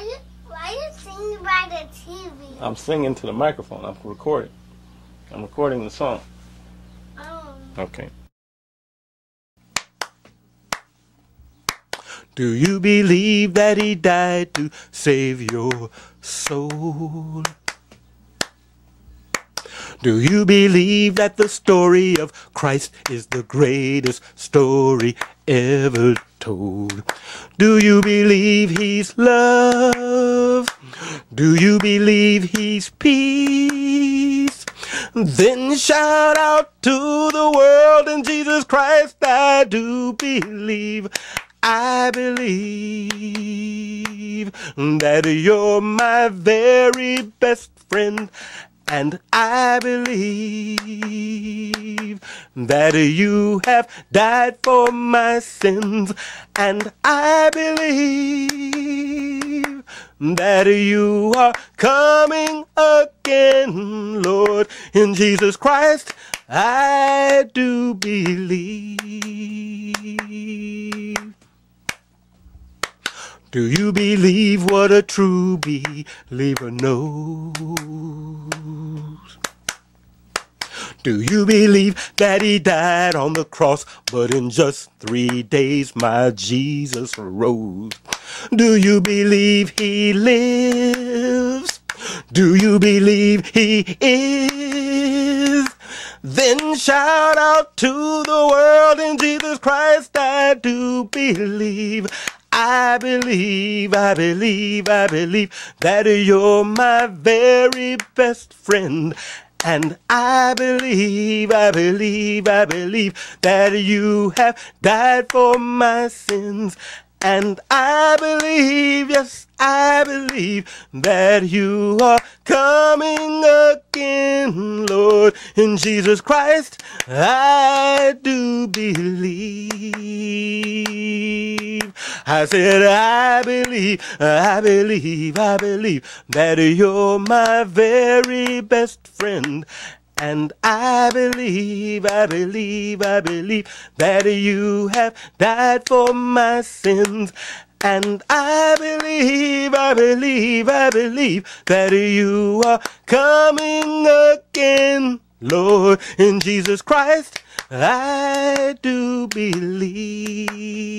Why you why you singing by the TV? I'm singing to the microphone. I'm recording. I'm recording the song. Oh. Okay. Do you believe that he died to save your soul? Do you believe that the story of Christ is the greatest story ever told? Do you believe he's love? Do you believe he's peace? Then shout out to the world in Jesus Christ. I do believe. I believe that you're my very best friend. And I believe that you have died for my sins. And I believe that you are coming again, Lord. In Jesus Christ, I do believe. Do you believe what a true believer knows? Do you believe that he died on the cross, but in just three days my Jesus rose? Do you believe he lives? Do you believe he is? Then shout out to the world in Jesus Christ, I do believe. I believe, I believe, I believe that you're my very best friend. And I believe, I believe, I believe that you have died for my sins. And I believe, yes, I believe that you are coming again, Lord. In Jesus Christ, I do believe. I said, I believe, I believe, I believe that you're my very best friend. And I believe, I believe, I believe that you have died for my sins. And I believe, I believe, I believe that you are coming again, Lord, in Jesus Christ. I do believe.